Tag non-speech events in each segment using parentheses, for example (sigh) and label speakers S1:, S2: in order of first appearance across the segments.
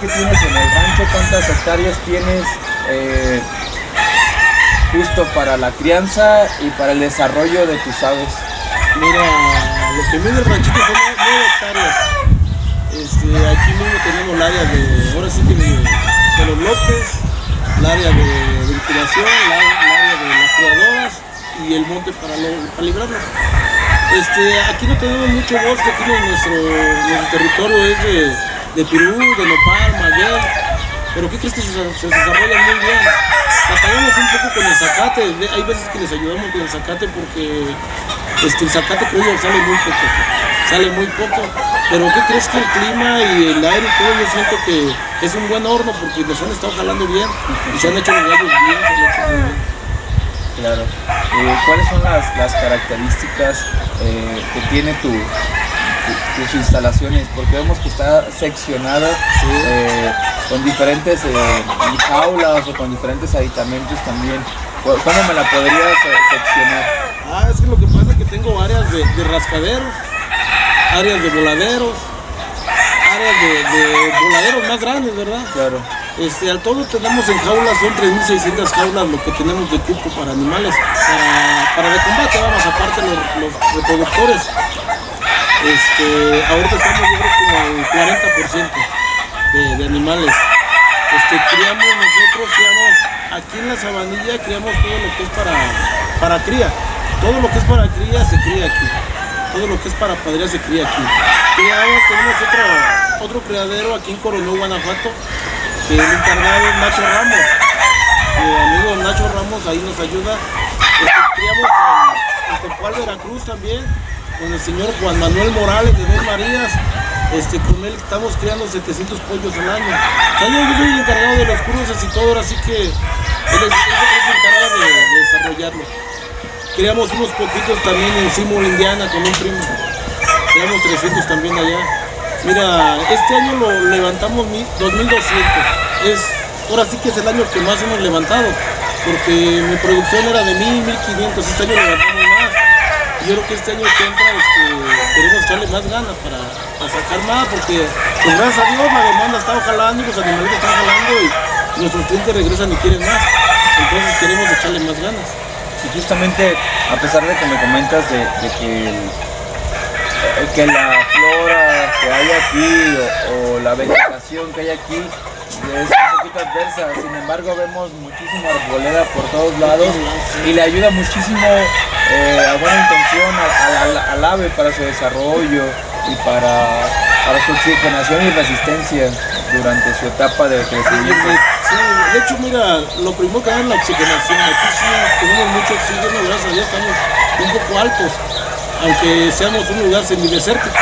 S1: que tienes en el rancho, cuántas hectáreas tienes eh, justo para la crianza y para el desarrollo de tus aves.
S2: Mira, lo que mide el ranchito son 9 hectáreas. Este, aquí mismo tenemos el área de, ahora sí que de, los lotes, el área de ventilación, el área, de las criadoras y el monte para, lo- para librarlos. Este, aquí no tenemos mucho bosque, aquí nuestro, nuestro territorio es de, de Pirú, de Nopal, Maguey, pero ¿qué crees que se, se desarrolla muy bien? Batallamos un poco con el zacate, hay veces que les ayudamos con el zacate porque este, el zacate yo sale muy poco, sale muy poco, pero ¿qué crees que el clima y el aire todo yo siento que es un buen horno porque nos han estado jalando bien y se han hecho los bien, se han hecho bien.
S1: Claro. Eh, ¿Cuáles son las, las características eh, que tiene tu, tus instalaciones? Porque vemos que está seccionada eh, con diferentes eh, jaulas o con diferentes aditamentos también. ¿Cu- ¿Cómo me la podrías eh, seccionar?
S2: Ah, es que lo que pasa es que tengo áreas de, de rascaderos, áreas de voladeros, áreas de, de voladeros más grandes, ¿verdad?
S1: Claro.
S2: Este, al todo tenemos en jaulas, son 3.600 jaulas lo que tenemos de cupo para animales, para, para de combate, vamos, aparte los, los reproductores. Este, ahorita estamos yo como al 40% de, animales. Este, criamos nosotros, criamos aquí en la sabanilla, criamos todo lo que es para, para cría. Todo lo que es para cría se cría aquí. Todo lo que es para padría se cría aquí. Criamos, tenemos otro, otro criadero aquí en Coronel, Guanajuato, que el encargado es Nacho Ramos. Mi amigo Nacho Ramos ahí nos ayuda. Este, criamos en, en Veracruz también, con el señor Juan Manuel Morales de Dos Marías. Este, con él estamos criando 700 pollos al año. Sea, yo soy el encargado de los cruces y todo, ahora sí que es, el encargado de, de desarrollarlos. Criamos unos poquitos también en Seymour, Indiana, con un primo. Criamos 300 también allá. Mira, este año lo levantamos mi- 2200. Es, ahora sí que es el año que más hemos levantado, porque mi producción era de 1000, 1500. Este año levantamos yo creo que este año que entra este, queremos echarle más ganas para, para sacar más, porque pues gracias a Dios la demanda está jalando y los animalitos están jalando y nuestros clientes regresan y quieren más. Entonces queremos echarle más ganas.
S1: Y justamente, a pesar de que me comentas de, de que, el- eh, que la flora que hay aquí o, o la vegetación que hay aquí es un poquito adversa, sin embargo vemos muchísima arboleda por todos lados y le ayuda muchísimo eh, a buena intención al ave para su desarrollo y para, para su oxigenación y resistencia durante su etapa de crecimiento.
S2: Sí, de hecho, mira, lo primero que da es la oxigenación. Aquí sí tenemos mucho oxígeno, gracias a Dios estamos un poco altos, aunque seamos un lugar semidesértico.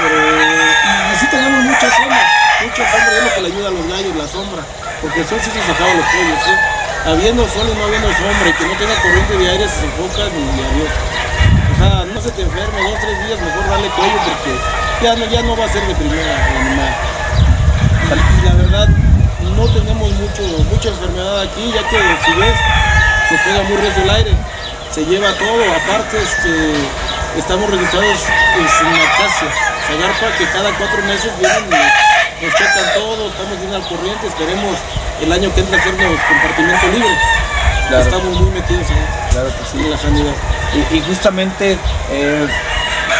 S2: Pero, y sí tenemos mucha sombra, mucha sombra, es lo que le ayuda a los gallos, la sombra, porque el sol sí se sacaba los pollos, ¿sí? Habiendo sol y no habiendo sombra, que no tenga corriente de aire, se sofocan y adiós. O sea, no se te enferme dos tres días, mejor darle cuello porque ya no, ya no va a ser de primera el animal. Y, la verdad, no tenemos mucho, mucha enfermedad aquí, ya que si ves, nos pega muy recio el aire, se lleva todo, aparte este, estamos registrados en Sinacasio, Zagarpa, que cada cuatro meses vienen y nos checan todo, estamos bien al corriente, esperemos el año que entra hacernos compartimento libre.
S1: Claro.
S2: Estamos muy metidos ahí,
S1: Claro que sí.
S2: en la sanidad.
S1: Y, y justamente, eh,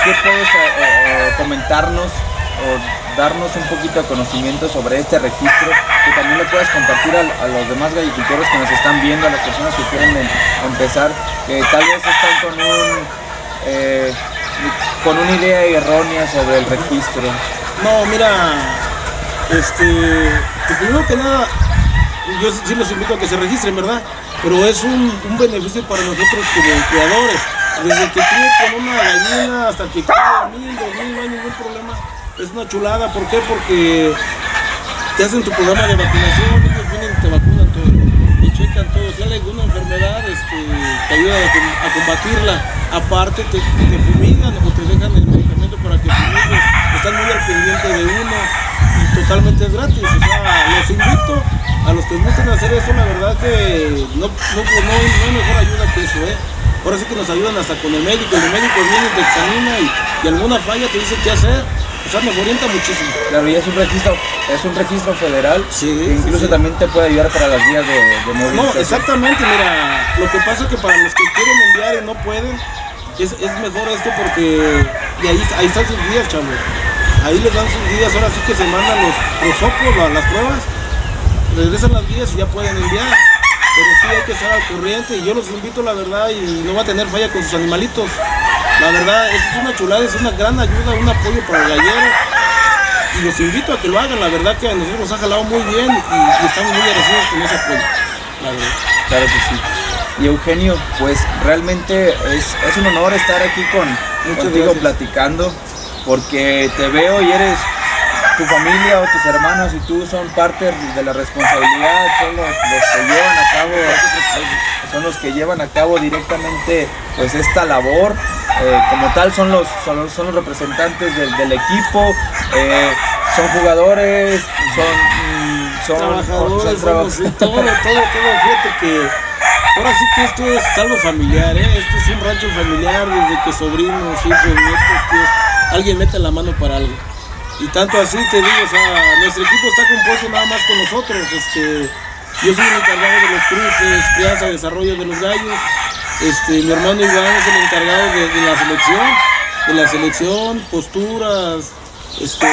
S1: ¿qué puedes eh, eh, comentarnos o darnos un poquito de conocimiento sobre este registro? Que también lo puedas compartir a, los demás gallicultores que nos están viendo, a las personas que quieren em- empezar, que tal vez están con un... eh, con una idea errónea sobre el registro.
S2: No, mira, este, pues primero que nada, yo sí los invito a que se registren, ¿verdad? Pero es un, beneficio para nosotros como creadores. Desde que críe con una gallina hasta que críe mil, dos mil, no hay ningún problema. Es una chulada, ¿por qué? Porque te hacen tu programa de vacunación, ellos vienen y te vacunan todo, y checan todo, si hay alguna enfermedad, este, te ayudan a, com- a combatirla, aparte te, te fumigan o te dejan el medicamento para que fumigues, están muy al pendiente de uno, y totalmente es gratis, que gusten hacer eso, la verdad que no, no, no, no hay mejor ayuda que eso, ¿eh? Ahora sí que nos ayudan hasta con el médico, el médico viene, te examina y, y alguna falla te dice qué hacer. O sea, nos orienta muchísimo.
S1: Claro, y es un registro, es un registro federal
S2: Sí,
S1: que incluso
S2: sí.
S1: también te puede ayudar para las vías de, de
S2: No, exactamente, mira, lo que pasa es que para los que quieren enviar y no pueden, es, es mejor esto porque y ahí, ahí están sus días, chavos. Ahí les dan sus días, ahora sí que se mandan los, los sopos, la- las pruebas, regresan las días y ya pueden enviar. Pero sí hay que estar al corriente y yo los invito, la verdad, y no va a tener falla con sus animalitos. La verdad, es una chulada, es una gran ayuda, un apoyo para el gallero. Y los invito a que lo hagan, la verdad que a nosotros nos ha jalado muy bien y, y estamos muy agradecidos con ese apoyo. La verdad.
S1: Claro que sí. Y Eugenio, pues realmente es, es un honor estar aquí con,
S2: Muchas
S1: contigo
S2: gracias.
S1: platicando, porque te veo y eres tu familia o tus hermanos y tú son parte de la responsabilidad, son los, los que llevan a cabo, son los que llevan a cabo directamente pues esta labor. Eh, como tal son los, son los, son los representantes del, del equipo, eh, son jugadores, son, mm, son,
S2: trabajadores,
S1: son
S2: todo, todo, todo, fíjate que ahora sí que esto es algo familiar, ¿eh? esto es un rancho familiar desde que sobrinos, hijos, nietos, tíos, alguien mete la mano para algo. Y tanto así te digo, o sea, nuestro equipo está compuesto nada más con nosotros, este, yo soy el encargado de los cruces, crianza, desarrollo de los gallos, este, mi hermano Iván es el encargado de, de la selección, de la selección, posturas, este,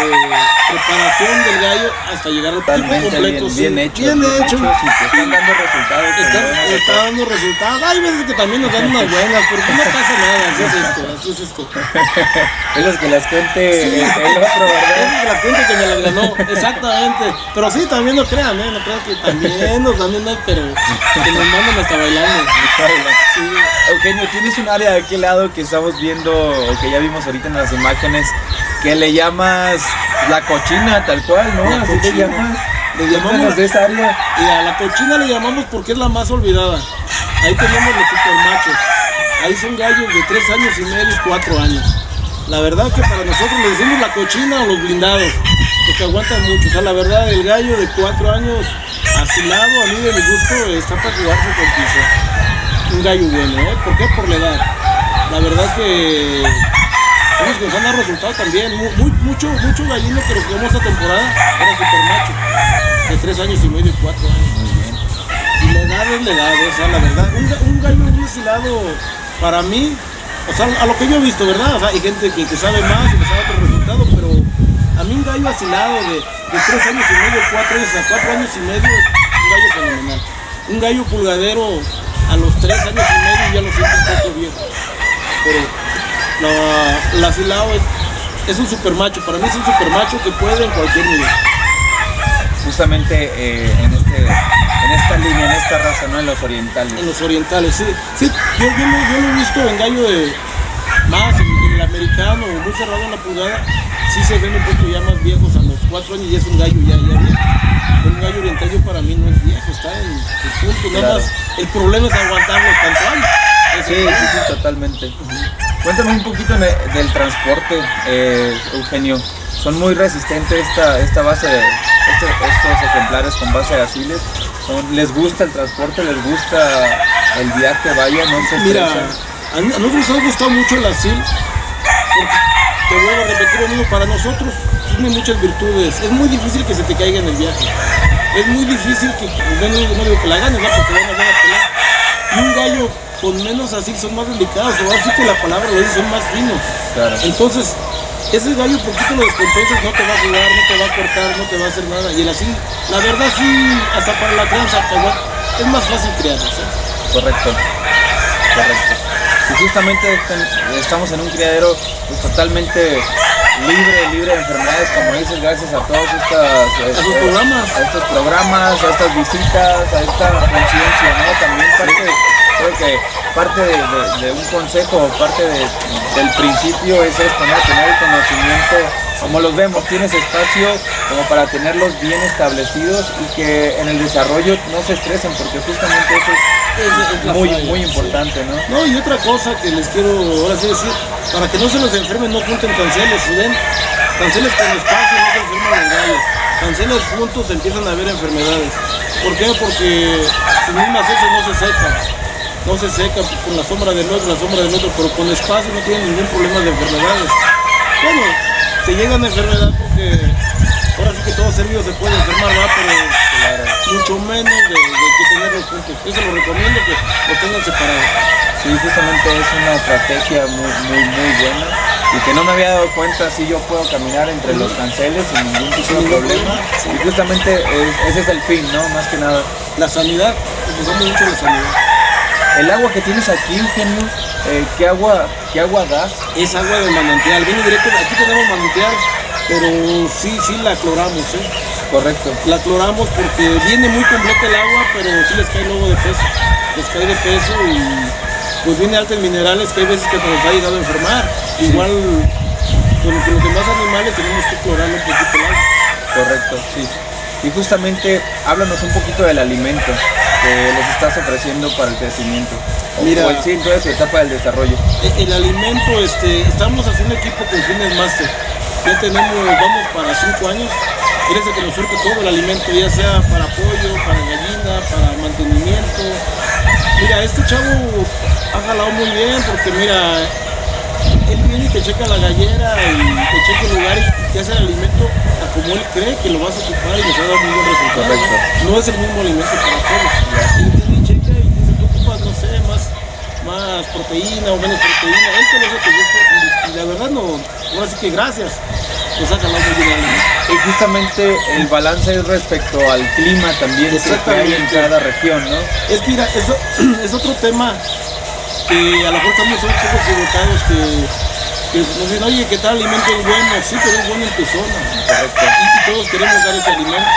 S2: preparación del gallo hasta llegar al
S1: Totalmente
S2: completo.
S1: bien,
S2: sí.
S1: bien hecho.
S2: Bien hecho.
S1: que están dando resultados.
S2: Está, está dando resultados. Hay veces que también nos dan unas buenas, porque no pasa nada. Así es esto, así es esto. (laughs)
S1: Que las cuente
S2: Sí.
S1: el, otro, ¿verdad? (laughs)
S2: Es la gente que me las ganó, exactamente. Pero sí, también no crean, ¿eh? No crean que también nos dan unas, pero que nos mandan hasta bailando. (laughs) Sí.
S1: Eugenio, tienes un área de aquel lado que estamos viendo, o que ya vimos ahorita en las imágenes, que le llamas la cochina, tal cual, ¿no?
S2: La
S1: Así le
S2: cochina.
S1: llamas.
S2: Le llamamos
S1: de esa área.
S2: Y a la cochina le llamamos porque es la más olvidada. Ahí tenemos los supermachos. Ahí son gallos de 3 años y medio 4 años. La verdad que para nosotros le decimos la cochina o los blindados, porque aguantan mucho. O sea, la verdad, el gallo de 4 años asilado, a mí de mi gusto, está para jugarse con piso. Un gallo bueno, ¿eh? ¿Por qué? Por la edad. La verdad que nos han dado resultados también. Mu- muy- mucho, mucho gallino que vemos esta temporada era supermacho. De 3 años y medio y 4 años. Y la edad es la edad, o sea, la verdad. Un, ga- un gallo muy asilado, para mí, o sea, a lo que yo he visto, ¿verdad? O sea, hay gente que, que sabe más y que sabe otro resultado, pero a mí un gallo asilado de, de 3 años y medio, 4 años a 4 años y medio, un gallo fenomenal. Un gallo pulgadero a los 3 años y medio ya lo siento un poco viejo. La, el asilado es, es un super macho, para mí es un super macho que puede en cualquier nivel.
S1: Justamente eh, en, este, en esta línea, en esta raza, ¿no? En los orientales.
S2: En los orientales, sí. Sí, yo, yo, lo, yo lo he visto en gallo de más, en, en el americano, muy cerrado en la pulgada. Sí se ven un poco ya más viejos a los 4 años y es un gallo ya, ya viejo. Un gallo oriental yo para mí no es viejo, está en su punto. Nada
S1: Claro.
S2: más el problema es aguantarlo tanto años.
S1: Sí, sí, sí, totalmente. Cuéntame un poquito del transporte, eh, Eugenio. Son muy resistentes esta, esta base de este- estos ejemplares con base de asiles. Son- les gusta el transporte, les gusta el viaje, vaya, no se
S2: Mira, a, nosotros nos ha gustado mucho el asil, te vuelvo a repetir lo mismo, para nosotros tiene muchas virtudes. Es muy difícil que se te caiga en el viaje. Es muy difícil que, no, no- digo que la ganes, ¿no? porque van a ganar. Y un gallo con menos asil son más delicados, o así que la palabra lo dice, son más finos.
S1: Claro.
S2: Entonces, ese gallo poquito lo descompensas, no te va a jugar, no te va a cortar, no te va a hacer nada. Y el asil, la verdad sí, hasta para la crianza, pues, es más fácil criar, ¿sabes?
S1: Correcto, correcto. Y justamente estamos en un criadero pues, totalmente libre, libre de enfermedades, como dices, gracias a todos estas,
S2: sus
S1: este,
S2: programas.
S1: a estos programas, a estas visitas, a esta conciencia, ¿no? También parte, creo que parte de, de- de un consejo, parte de- del principio es esto, ¿no? Tener el conocimiento, como los vemos, tienes espacio como para tenerlos bien establecidos y que en el desarrollo no se estresen, porque justamente eso
S2: Es- es la
S1: es muy,
S2: falla,
S1: muy
S2: sí.
S1: importante, ¿no?
S2: No, y otra cosa que les quiero ahora sí decir, para que no se los enfermen, no junten canceles, ¿sí ven? Canceles con espacio, no se enferman los gallos. Canceles juntos empiezan a haber enfermedades. ¿Por qué? Porque sus mismas heces no se secan. No se pues, con la sombra del otro, la sombra del otro, pero con espacio no tienen ningún problema de enfermedades. Bueno, te llega una enfermedad porque ahora sí que todo ser vivo se puede enfermar, ¿verdad? Pero mucho menos de, de que tenerlos juntos. Eso lo recomiendo que los tengan separados.
S1: Sí, justamente es una estrategia muy, muy, muy buena y que no me había dado cuenta si yo puedo caminar entre los canceles sin ningún tipo de problema.
S2: problema, sí.
S1: Y justamente es- ese es el fin, ¿no? Más que nada.
S2: La sanidad, empezamos mucho la sanidad.
S1: El agua que tienes aquí, Eugenio, eh, ¿qué, agua, ¿qué agua das?
S2: Es agua de manantial, viene directo, aquí tenemos manantial, pero sí, sí la cloramos, ¿eh?
S1: Correcto.
S2: La cloramos porque viene muy completa el agua, pero sí les cae luego de peso. Les cae de peso y pues viene alta en minerales que hay veces que nos ha llegado a enfermar. Igual con, con los demás animales tenemos que clorar un poquito el agua.
S1: Correcto, sí. Y justamente háblanos un poquito del alimento que les estás ofreciendo para el crecimiento. O-
S2: Mira.
S1: o sí, en toda su etapa del desarrollo.
S2: E- El alimento, este, estamos haciendo equipo con Fitness Master. Ya tenemos, vamos para cinco años. El que nos surte todo el alimento, ya sea para pollo, para gallina, para mantenimiento. Mira, este chavo ha jalado muy bien porque mira, él viene y te checa la gallera y te checa el lugar y te hace el alimento a como él cree que lo vas a ocupar y nos ha dado muy buen resultado. ¿no? Es el mismo alimento para todos. Él viene y checa y dice, tú ocupas, no sé, más, más proteína o menos proteína. Él te lo hace que gusto y, y la verdad no, ahora sí que gracias. Nos ha jalado muy bien.
S1: Y justamente el balance es respecto al clima también que hay en cada región, ¿no?
S2: Es que mira, eso (clears throat) es otro tema que a lo mejor estamos un poco equivocados que, que nos dicen, oye, ¿qué tal alimento es bueno? Sí, pero es bueno en tu zona.
S1: Correcto.
S2: Y, todos queremos dar ese alimento.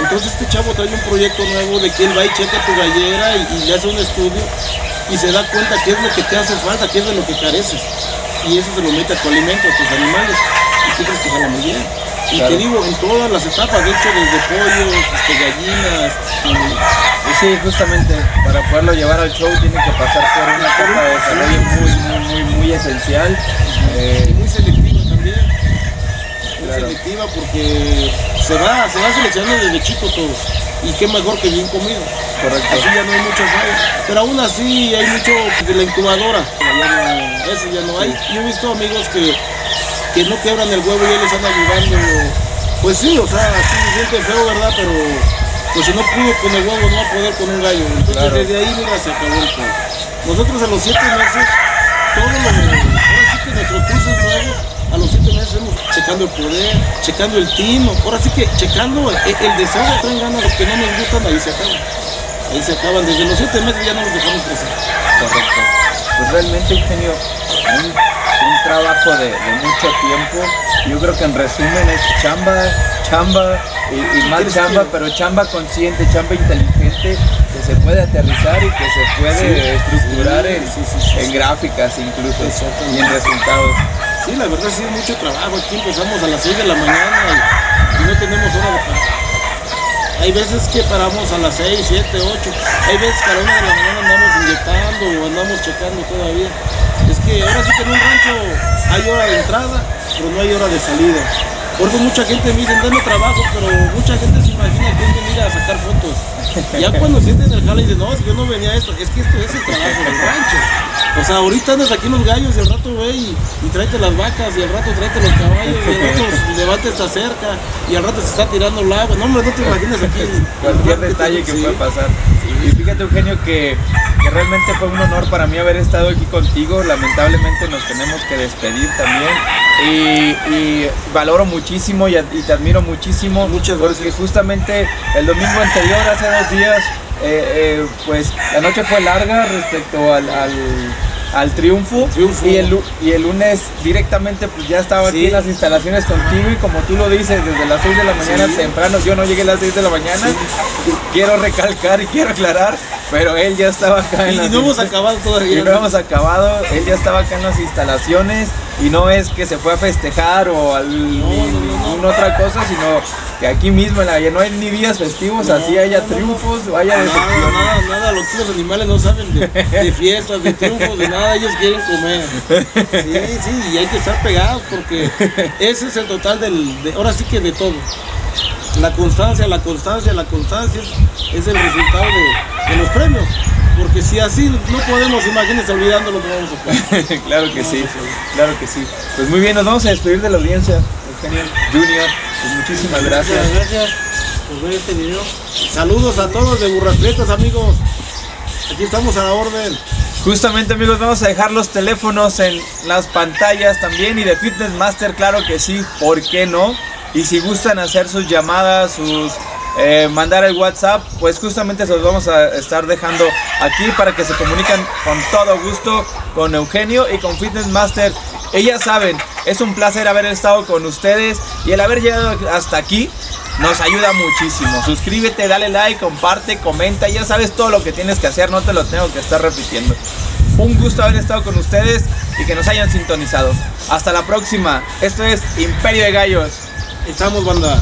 S2: Entonces este chavo trae un proyecto nuevo de que él va y checa tu gallera y, y le hace un estudio y se da cuenta qué es lo que te hace falta, qué es de lo que careces. Y eso se lo mete a tu alimento, a tus animales. Y tú crees que jala muy bien. Y
S1: Claro.
S2: te digo, en todas las etapas, de hecho, desde pollos, este, gallinas, Y
S1: sí, justamente para poderlo llevar al show tiene que pasar por una etapa de desarrollo muy, muy, muy, muy esencial. Eh,
S2: muy selectiva también. Muy
S1: Claro.
S2: selectiva porque se va, se va seleccionando desde chico todo. Y qué mejor que bien comido.
S1: correcto.
S2: Así ya no hay fallas. Pero aún así hay mucho de la incubadora. Ya no, ese ya no hay. Yo he visto amigos que, que no quebran el huevo y ellos están ayudando. Pues sí, o sea, sí siente feo, ¿verdad? Pero pues si no pudo con el huevo, no va a poder con un gallo. Entonces
S1: Claro.
S2: desde ahí, mira, se acabó el juego. Nosotros a los siete meses, todo lo ahora sí que nuestros cursos nuevos, a los siete meses hemos checando el poder, checando el tino, ahora sí que checando el, el deseo de traen ganas los que no nos gustan, ahí se acaban. Ahí se acaban, desde los siete meses ya no los dejamos crecer.
S1: Correcto. Pues realmente, Eugenio, un, un trabajo de, de mucho tiempo. Yo creo que en resumen es chamba, chamba y, y más chamba,
S2: que-
S1: pero chamba consciente, chamba inteligente, que se puede aterrizar y que se puede
S2: Sí.
S1: estructurar
S2: Sí,
S1: en,
S2: sí,
S1: gráficas incluso y en resultados.
S2: Sí, la verdad sí es mucho trabajo. Aquí empezamos a las 6 de la mañana y, y no tenemos hora de parar. Hay veces que paramos a las 6, 7, 8. Hay veces que a la 1 de la mañana andamos inyectando o andamos checando todavía. Es que ahora sí que en un rancho hay hora de entrada, pero no hay hora de salida. Por eso mucha gente me dice, dame trabajo, pero mucha gente se imagina que es venir a sacar fotos. Ya cuando sienten el jale y dicen, no, es que yo no venía a esto, es que esto es el trabajo del rancho. O sea, ahorita andas aquí los gallos y al rato ve y, y tráete las vacas y al rato tráete los caballos y al rato (laughs) levante esta cerca y al rato se está tirando el agua. No, hombre, no te imaginas aquí.
S1: Cualquier detalle que
S2: Sí.
S1: pueda pasar. Y fíjate, Eugenio, que, que realmente fue un honor para mí haber estado aquí contigo. Lamentablemente nos tenemos que despedir también. Y, y valoro muchísimo y, te admiro muchísimo.
S2: Muchas
S1: Porque
S2: gracias.
S1: justamente el domingo anterior, hace dos días, eh, eh, pues la noche fue larga respecto al, al, al triunfo.
S2: Triunfo.
S1: Y, el, lu- y el lunes directamente pues ya estaba aquí en las instalaciones contigo y como tú lo dices, desde las 6 de la mañana
S2: Sí.
S1: temprano, yo no llegué a las 6 de la mañana, quiero recalcar y quiero aclarar, pero él ya estaba acá en
S2: Y
S1: las
S2: no hemos acabado
S1: y
S2: todavía.
S1: no hemos acabado, él ya estaba acá en las instalaciones y no es que se fue a festejar o al, ni-
S2: no, no, no.
S1: ninguna otra cosa, sino que aquí mismo en la no hay ni días festivos,
S2: No,
S1: así haya
S2: no, no,
S1: triunfos o haya
S2: Nada,
S1: decepciones.
S2: nada, nada, los los animales no saben de, de fiestas, de triunfos, de nada, ellos quieren comer. Sí, sí, y hay que estar pegados porque ese es el total del, de, ahora sí que de todo. La constancia, la constancia, la constancia es el resultado de, de los premios. Porque si así no podemos, imagínense olvidando lo que vamos a poner. (laughs)
S1: claro que sí, claro que sí. Pues muy bien, nos vamos a despedir de la audiencia.
S2: genial.
S1: Junior. Pues muchísimas gracias.
S2: Muchas gracias por ver este video. Saludos a todos de Burras Prietas, amigos. Aquí estamos a la orden.
S1: Justamente amigos, vamos a dejar los teléfonos en las pantallas también y de Fitness Master, claro que sí, ¿por qué no? Y si gustan hacer sus llamadas, sus eh, mandar el WhatsApp, pues justamente se los vamos a estar dejando aquí para que se comuniquen con todo gusto con Eugenio y con Fitness Master. Ellas saben, es un placer haber estado con ustedes y el haber llegado hasta aquí nos ayuda muchísimo. Suscríbete, dale like, comparte, comenta, ya sabes todo lo que tienes que hacer, no te lo tengo que estar repitiendo. Un gusto haber estado con ustedes y que nos hayan sintonizado. Hasta la próxima. Esto es Imperio de Gallos.
S2: Estamos, banda.